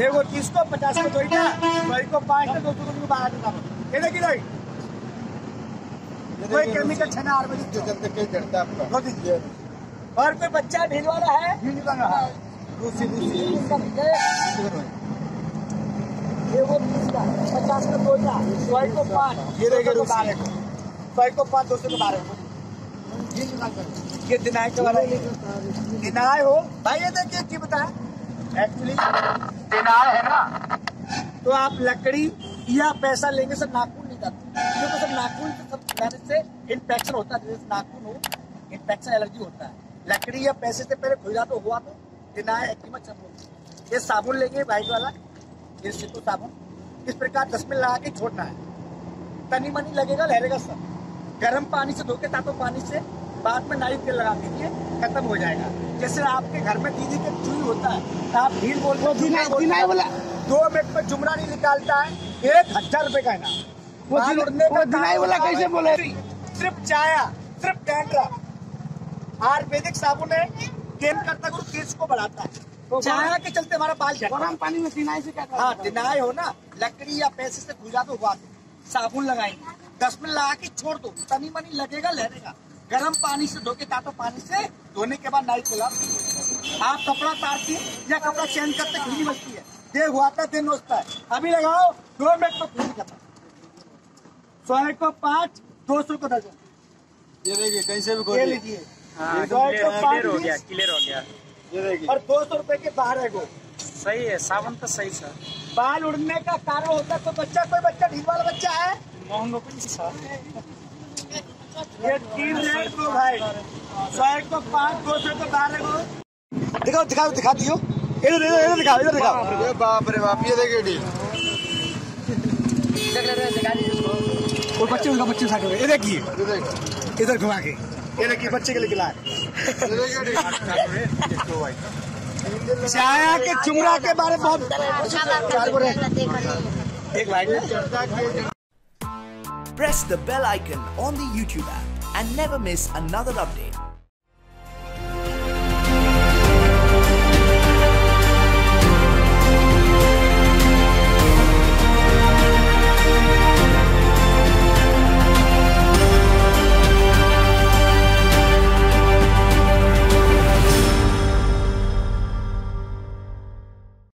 देखो तीस को पचास को दो को पाँच को दो सौ को बाहर देता ये देखिए भाई। कोई केमिकल छना बजे है दीजिए। और कोई बच्चा वाला है? वाला है। दूसरी दूसरी। ये वो तीस का पचास का दो का सौ को पाँच ये को। बारह को। सौ को पाँच दो सौ को बारह ये दिनाय के वाला दिनाय हो। भाई ये देखिए क्या बता एक्चुअली दिनाय है ना? तो आप लकड़ी या पैसा लेंगे सर नाखून नहीं जाते। क्योंकि सर नाखून से सब जाने से इन्फेक्शन होता है जैसे नाखून हो इन्फेक्शन एलर्जी होता है। लकड़ी या पैसे से पहले खुल तो हुआ तो एक्टिमा चल ये साबुन लेंगे वाइट वाला। ये सिद्धू साबुन। इस प्रकार मिनट लगा के छोड़ना है। तनी मनी लगेगा लहरेगा सब गर्म पानी से धोके तातो पानी से बाद में नाइफ तेल लगा दीजिए खत्म हो जाएगा। जैसे आपके घर में दीदी के चुई होता है तो आप भीड़ बोल दिनाई दिनाई वाला दो मिनट में जुमरा नहीं निकालता है एक हज़ार रुपए का इनाम वो का दिनाई है। कैसे बोले? सिर्फ़ चाया सिर्फ़ डैंड्रफ आयुर्वेदिक साबुन है गेम करता है केस को बढ़ाता है। तो चाया के चलते हमारा बाल गरम पानी में दिनाई से क्या हाँ दिनाय हो ना लकड़ी या पैसे से खुजा तो हुआ साबुन लगाएँगे। दस मिनट लगा के छोड़ दो। तनी मनी लगेगा लहरेगा। गर्म पानी से धो के तातो पानी से धोने के बाद नाई चला। आप कपड़ा तारती या कपड़ा चेंज करते खुली बचती है। देर हुआ था दिन होता है। अभी लगाओ दो मिनट में खुली करता सौ को पाँच दो सौ को दर्जन। ये देखिए कहीं से भी ये खोलिए लीजिए। हाँ को क्लियर हो गया क्लियर हो गया। ये देखिए। और दो सौ रुपए के बाहर है वो। सही है सावन तो सही सर बाल उड़ने का कारण होता है तो बच्चा कोई बच्चा ढील वाला बच्चा है? मोहन सर ये तीन रेट को भाई सौ एक को पाँच दो सौ को बारह को। दिखाओ दिखाओ दिखा दियो। इधर इधर इधर दिखाओ इधर दिखाओ। ये बाप रे बाप ये देखिए ढील और बच्चे उनका बच्चे उठा के ये देखिए। इधर घुमा के। ये देखिए बच्चे के लिए खिलाए। ये देखिए ढील देखो भाई छाया के चुमरा के बारे में बहुत चार बोले एक लाइन में Press the bell icon on the YouTube app. And never miss another update.